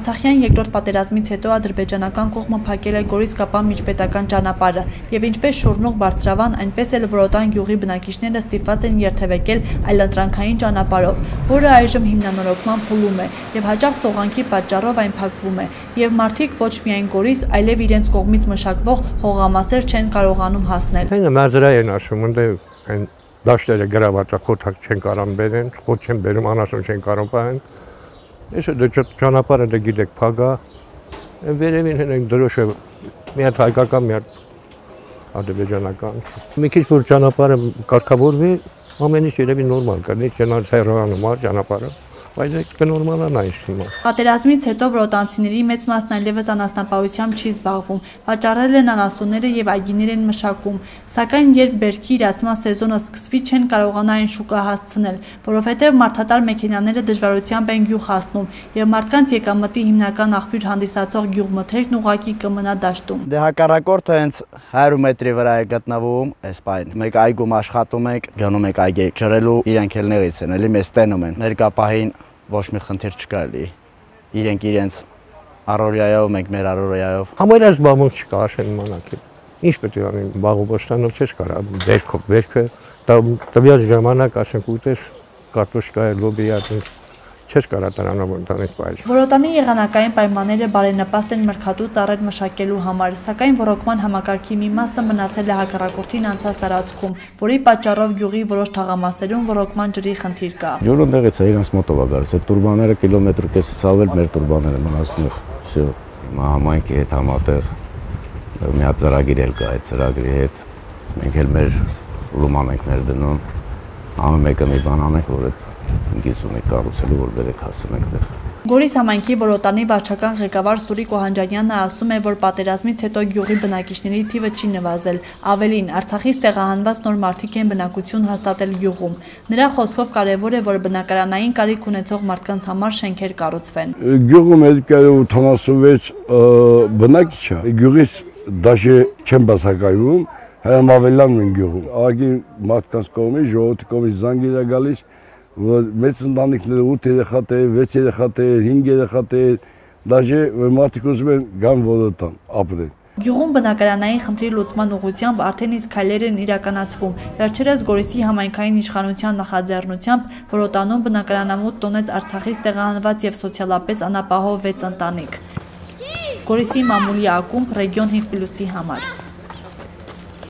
Արցախյան երկրորդ պատերազմից հետո ադրբեջանական կողմը փակել է Գորիս-Կապան միջպետական ճանապարհը, եւ ինչպես շուրնուղ բարձրավան, այնպես էլ Վրոտան գյուղի բնակիչները ստիպված են երթևեկել այլընտրանքային ճանապարհով, որը այժմ հիմնանորոգման փուլում է եւ հաջող սողանքի պատճառով այն փակվում է, եւ մարդիկ ոչ միայն Գորիս, այլև իրենց կողմից մշակվող հողամասեր չեն կարողանում հասնել։ Այն մազրային ասում, ընդ այն դաշտերը գրաված խոթակ չեն կարող բերեն, խոթ չեն բերում, անասուն չեն կարող պահեն։ Ես դե ճանապարհը դե գիտեք փագա։ Վերևին հենց դրոշը մի հատ հայկական, մի հատ ադրբեջանական։ Մի քիչ որ ճանապարհը կարգավորվի, ամեն ինչ երևի նորմալ կլինի, չնայած հեռանում է ճանապարհը բայց այդ կնորմալան այս հիմա։ Պատերազմից հետո վրոտանցիների մեծ մասն այլևս անասնապահությամբ չի զբաղվում։ Վաճառել են անասունները եւ այգիներ են մշակում, սակայն երբ բերքի իրացման սեզոնը սկսվի, չեն կարողանա այն շուկա հասցնել, որովհետեւ մարդատար մեքենաները դժվարությամբ են գյուղ հասնում եւ մարդկանց եկամտի հիմնական աղբյուր հանդիսացող գյուղմթերքն ուղակի կմնա դաշտում։ Դե հակառակորդը հենց 100 մետրի վրա է գտնվում, այս պայն։ Մեկ այգում աշխատում ենք, գնում ենք այգի ջրելու, իրենք էլ նեղից են, էլի մեզ տենում են։ Ներկա պահին ոչ մի խնդիր չկա էլի։ Իրենք իրենց առօրյայով, մենք մեր առօրյայով։ Համարյա զբաղմունք չկա աշեն մանակի։ Ինչ պետք է անեն բաղոբոստանով չես կարա դերքով, վերքը տվյալ ժամանակ ասենք ուտես կարտոշկա է լոբիա չէր կարա դրանով ընտանիք պայել։ Որոտանի եղանակային պայմանները բարենպաստ են մրգատու ծառեր մշակելու համար, սակայն ռոռոկման համակարգի մի մասը մնացել է հակառակորդին անցած տարածքում, որի պատճառով գյուղի որոշ թաղամասերում ռոռոկման ջրի խնդիր կա։ Ջուրը դեղից է իրանց մոտով գալիս, այդ տուրբաները կիլոմետր կեսից ավել մեր տուրբաները մնացնում է։ Всё, համայնքի հետ համատեղ մի հատ ծրագիր էլ կա այդ ծրագրի հետ։ Մենք էլ մեր լուման ենք ներդնում։ Ամեն մեկը մի բան անենք, որ այդ գիծում եք կառուցելու, որ դերեք հասցնեք տեղ։ Գորիս համայնքի Որոտանի վարչական ղեկավար Սուրիկ Օհանջանյանը ասում է, որ պատերազմից հետո գյուղի բնակիչների թիվը չի նվազել։ Ավելին, Արցախից տեղահանված նոր մարդիկ են բնակություն հաստատել գյուղում։ Նրա խոսքով կարևոր է, որ բնակարանային կարիք ունեցող մարդկանց համար շենքեր կառուցվեն։ Գյուղում 286 բնակիչ է։ Գյուղից դաշե չեն բացակայում, հայամ ավելանում են գյուղում։ Ագի մարդկանց կողմից, ժողովրդի կողմից զանգ է գալիս, որ մեծ ընտանիքները 8 երեխա տեր, 6 երեխա տեր, 5 երեխա տեր, դաժե մարդիկ ուզում են գան որոտան, ապրեն։ Գյուղում բնակարանային խնդրի լուծման ուղղությամբ արդեն իսկ քայլեր են իրականացվում։ Վերջերս Գորիսի համայնքային իշխանության նախաձեռնությամբ Որոտանում բնակարանամուտ տոնեց Արցախից տեղահանված եւ սոցիալապես անապահով 6 ընտանիք։ Գորիսի մամուլի ակումբ ռեգիոն 5+-ի համար։